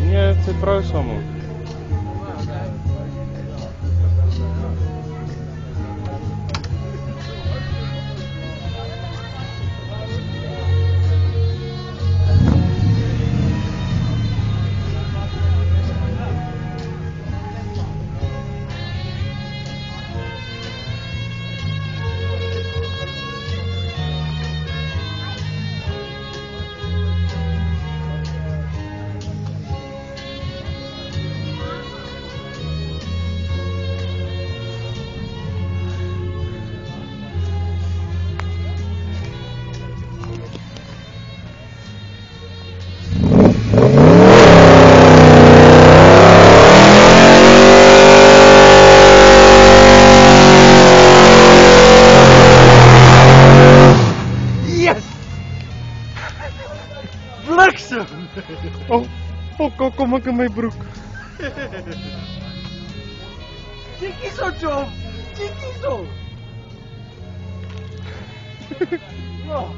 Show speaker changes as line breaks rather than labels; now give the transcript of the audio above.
Nie, ty proszę mu. Bliksem!
Oh, oh, kom, kom ik in mijn broek.
Chiki zo, Job! Chiki zo! Oh.